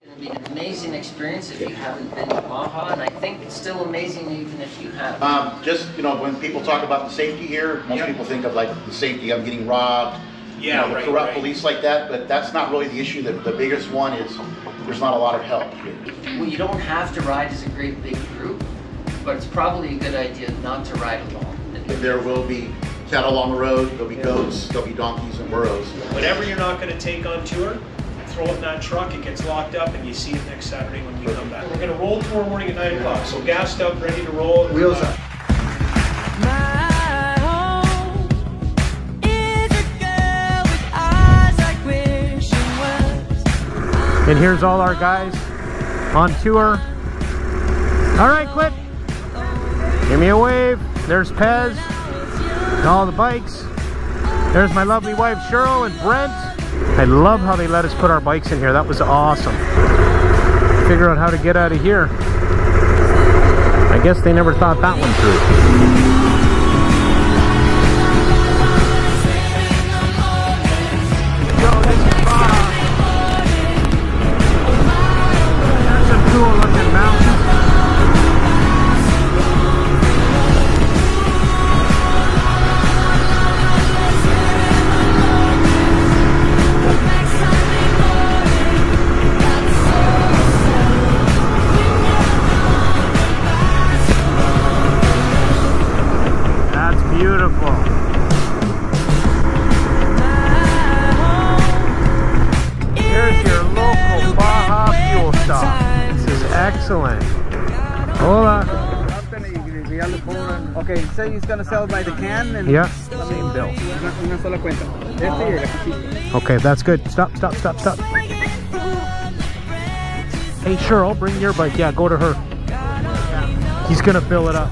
It'll be an amazing experience if you haven't been to Baja, and I think it's still amazing even if you have. Um, just, you know, when people talk about the safety here, most Yep. people think of like the safety, I'm getting robbed. you Yeah, know, the right, Corrupt right. police like that, but that's not really the issue. The, the biggest one is there's not a lot of help here. Well, you don't have to ride as a great big group, but it's probably a good idea not to ride alone. There will be cattle along the road, there'll be goats, there'll be donkeys and burros. Whatever you're not gonna take on tour, throw it in that truck, it gets locked up, and you see it next Saturday when we come back. We're gonna roll tomorrow morning at nine o'clock, so gassed up, ready to roll. Wheels up. My home is a girl with eyes like wishing wells. And here's all our guys on tour. All right, quit. Give me a wave. There's Pez. All the bikes. There's my lovely wife Cheryl and Brent. I love how they let us put our bikes in here. That was awesome. Figure out how to get out of here. I guess they never thought that one through. Okay, so he's gonna sell by the can and Yeah. same bill. Una, una sola cuenta. Este y el aquí. Okay, that's good. Stop, stop, stop, stop. Hey, Cheryl, bring your bike. Yeah, go to her. He's gonna fill it up.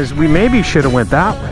We maybe should have went that way.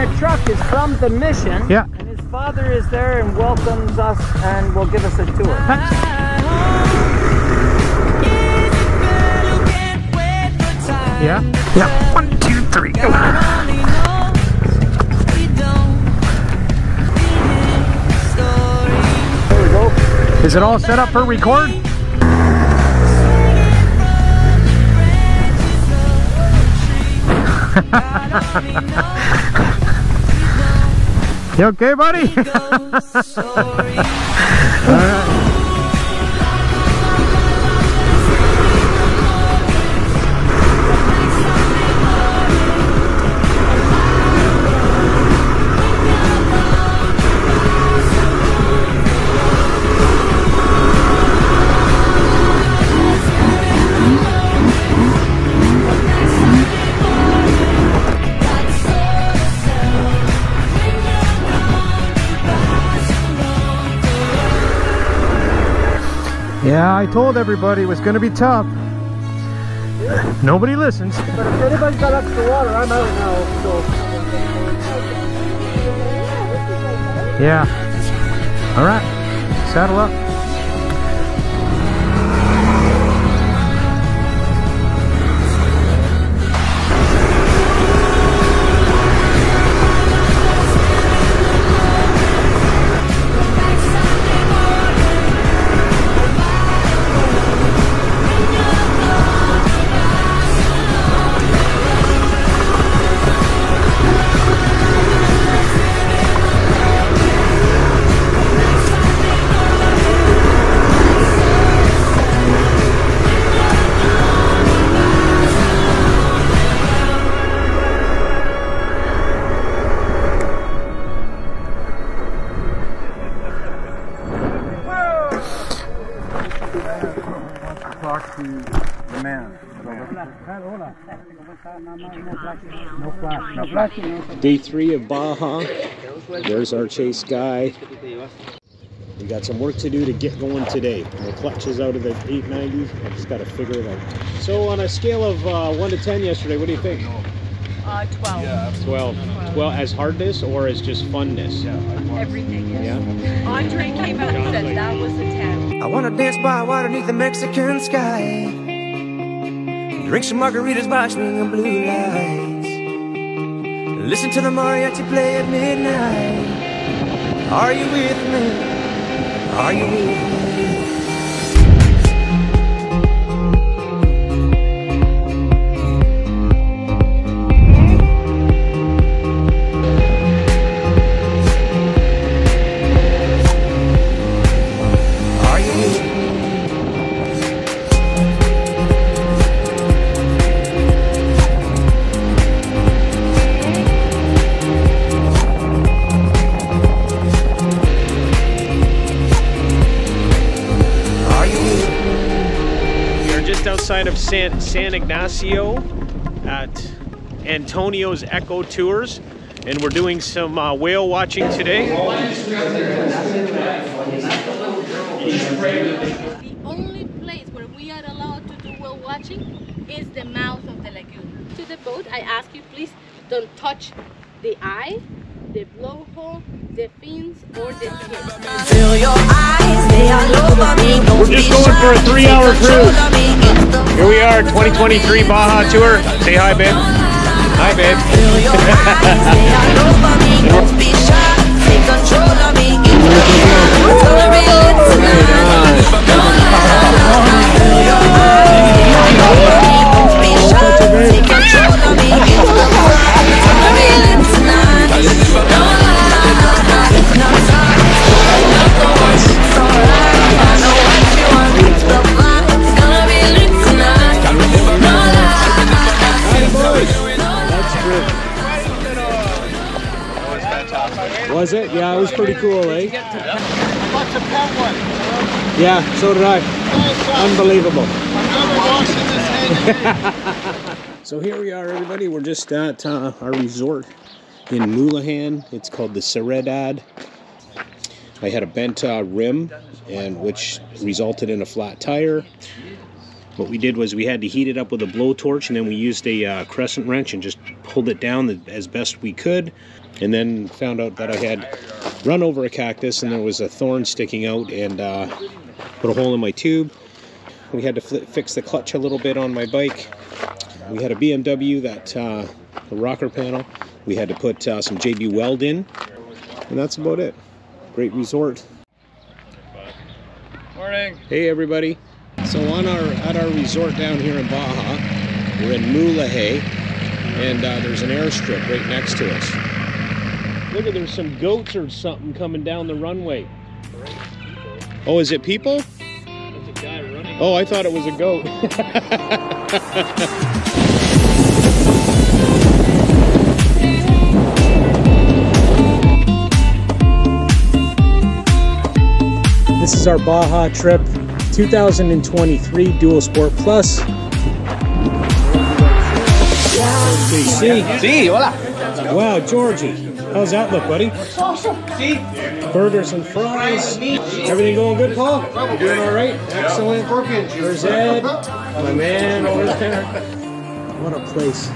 The truck is from the mission. Yeah. And his father is there and welcomes us and will give us a tour. Yeah. Yeah. One, two, three. Go. There we go. Is it all set up for record? You okay, buddy? Yeah, I told everybody it was going to be tough. Nobody listens. But if anybody's got extra water, I'm out now. So Yeah. All right. Saddle up. Day three of Baja. There's our chase guy. We got some work to do to get going today. The clutch is out of the 890s. I just got to figure it out. So on a scale of uh, 1 to 10 yesterday, what do you think? Uh, 12. 12. 12 as hardness or as just funness? Yeah, Everything is. Yeah. Andre came out and said that was a 10. I wanna dance by water beneath the Mexican sky. Drink some margaritas by swinging blue lights. Listen to the mariachi play at midnight. Are you with me? Are you with me? Just outside of San, San Ignacio at Antonio's Ecotours, and we're doing some uh, whale watching today. The only place where we are allowed to do whale watching is the mouth of the lagoon. To the boat, I ask you please don't touch the eye, the blowhole, the fins, or the tip. Feel your eyes, they all over me. We're just going for a three-hour cruise. Of me. It's the Here we are, 2023 Baja Tour. Say hi, babe. Hi, babe. Feel your eyes, they all over me. Don't be shy, take control of me. Cool, eh? Yeah, so did I. Unbelievable. so here we are, everybody. We're just at uh, our resort in Mulegé. It's called the Serenidad. I had a bent uh, rim, and which resulted in a flat tire. What we did was we had to heat it up with a blowtorch, and then we used a uh, crescent wrench and just pulled it down as best we could. And then found out that I had run over a cactus, and there was a thorn sticking out, and uh, put a hole in my tube. We had to fix the clutch a little bit on my bike. We had a BMW that uh, a rocker panel. We had to put uh, some JB Weld in, and that's about it. Great resort. Morning. Hey everybody. So on our at our resort down here in Baja, we're in Mulegé, and uh, there's an airstrip right next to us. Look at there's some goats or something coming down the runway. Oh, is it people? Oh, I thought it was a goat. This is our Baja trip 2023 Dual Sport Plus. See, Sí, hola. wow, Georgie, how's that look, buddy? Awesome. Burgers and fries. Everything going good, Paul? You doing all right? Excellent. There's Ed, my man over there. What a place.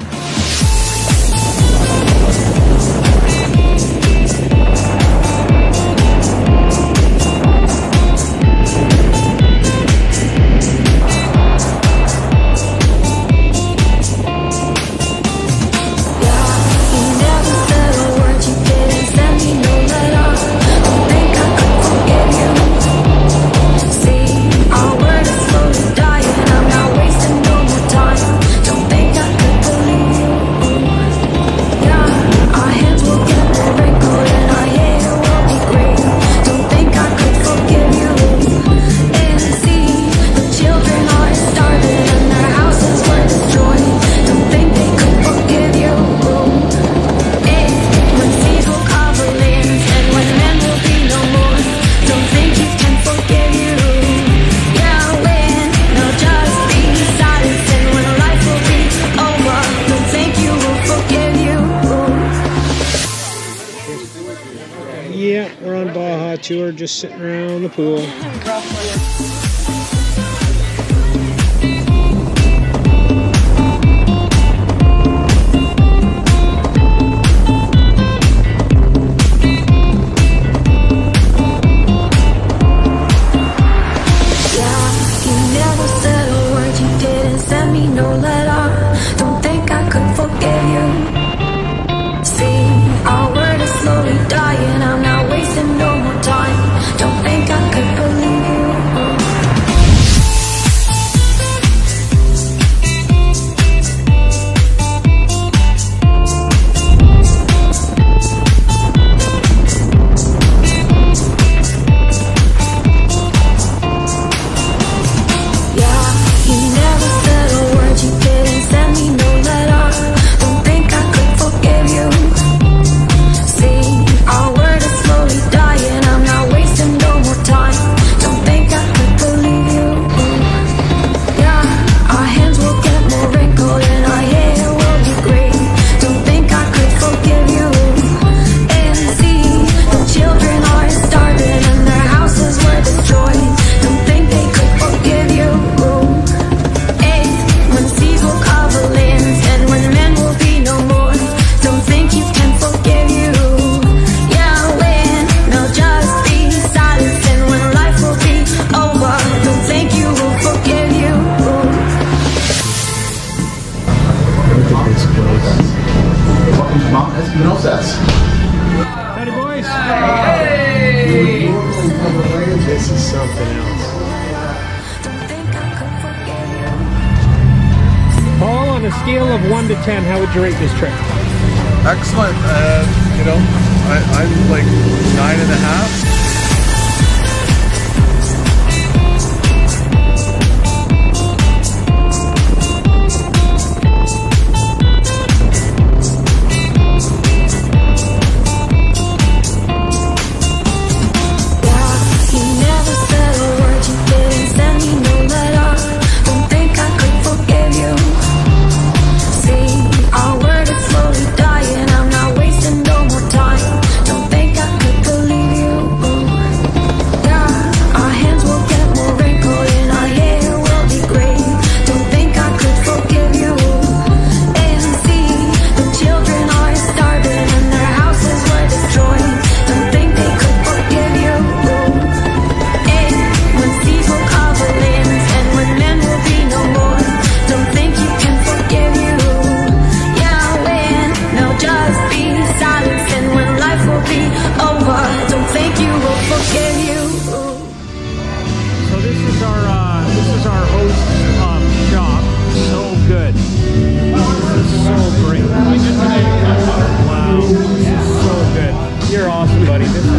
Baja Two are just sitting around the pool. on a scale of 1 to 10, how would you rate this trip? Excellent. Uh, you know, I, I'm like nine and a half. You're awesome, buddy.